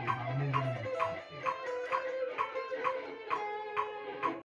you.